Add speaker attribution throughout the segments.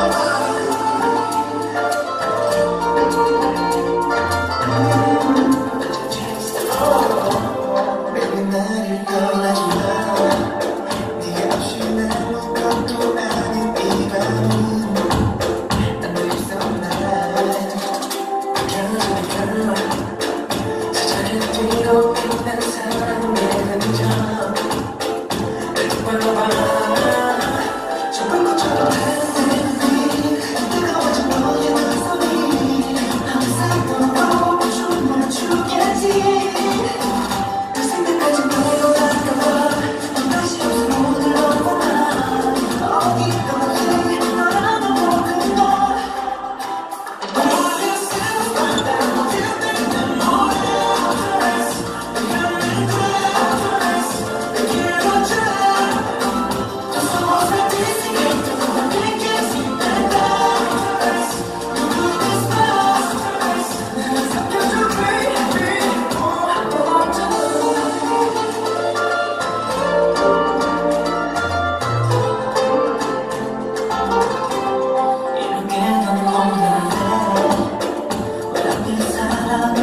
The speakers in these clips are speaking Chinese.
Speaker 1: Oh.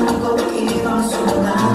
Speaker 1: 能够一刀速断